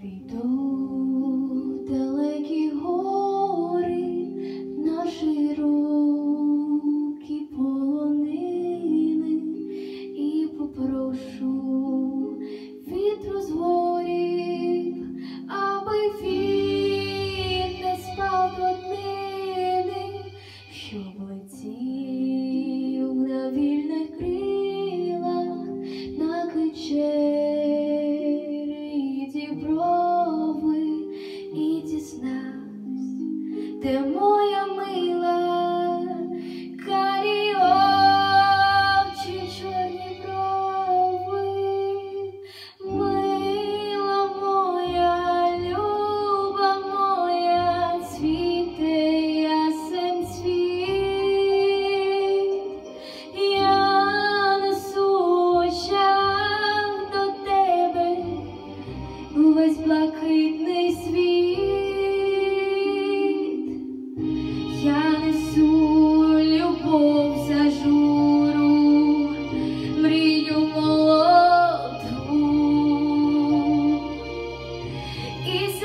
be. でも is